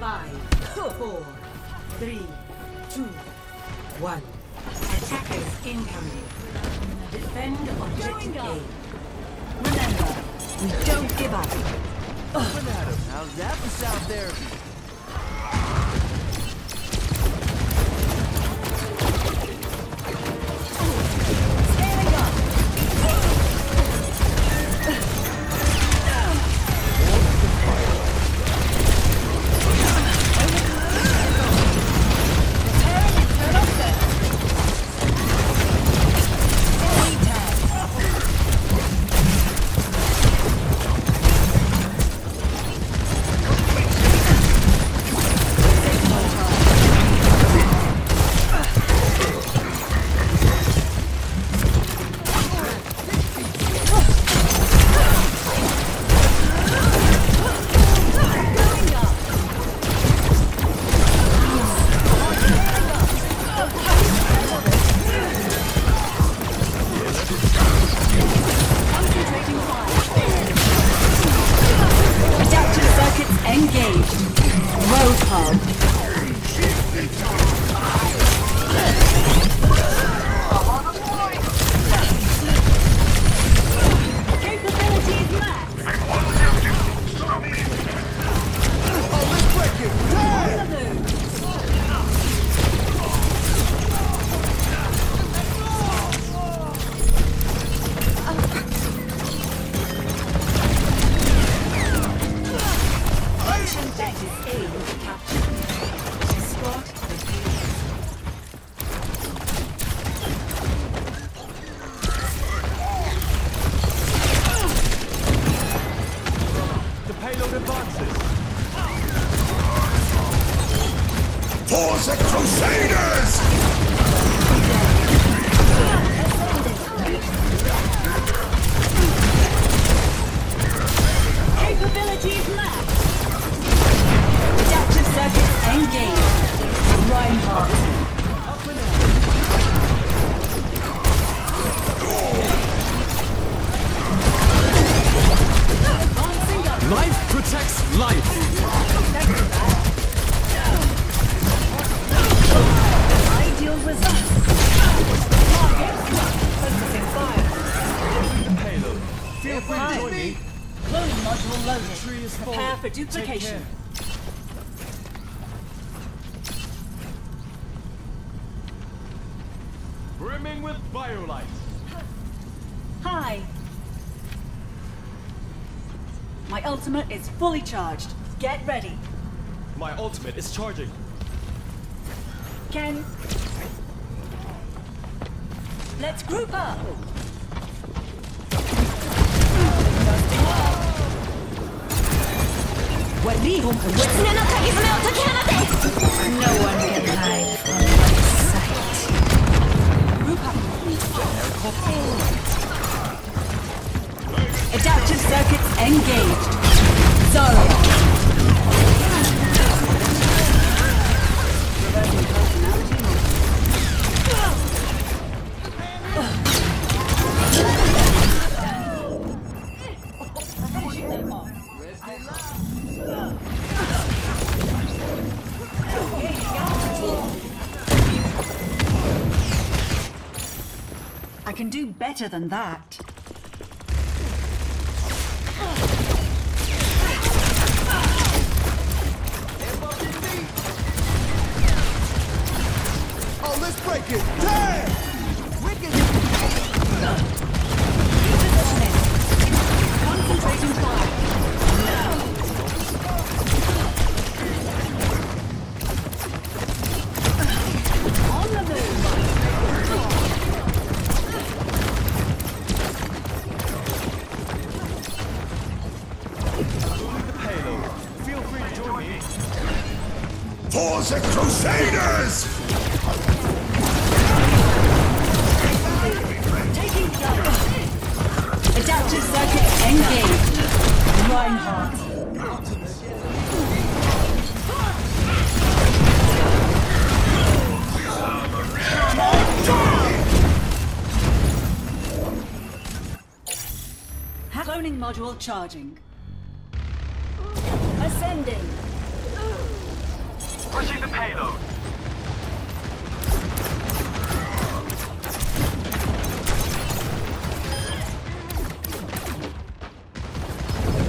Five, four, three, two, one. Attackers incoming. Defend objective A. Remember, we don't give up. How's that for sound therapy? Engaged. Roadhog. Loaded. Tree is full. Prepare for duplication. Brimming with biolight. Hi. My ultimate is fully charged. Get ready. My ultimate is charging. Ken. Let's group up. Adaptive circuits engaged. Zarya. Can do better than that. Oh, let's break it! Damn! For the Crusaders! Adaptive circuit engaged. Reinhardt. Cloning module charging. Ascending. Pushing the payload.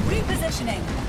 Repositioning.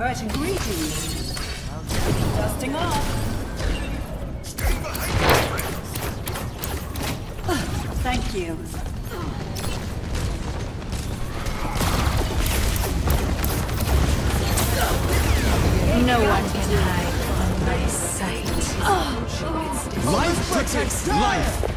Reverting greetings. Dusting off. Thank you. No one can hide from my sight. Life protects life.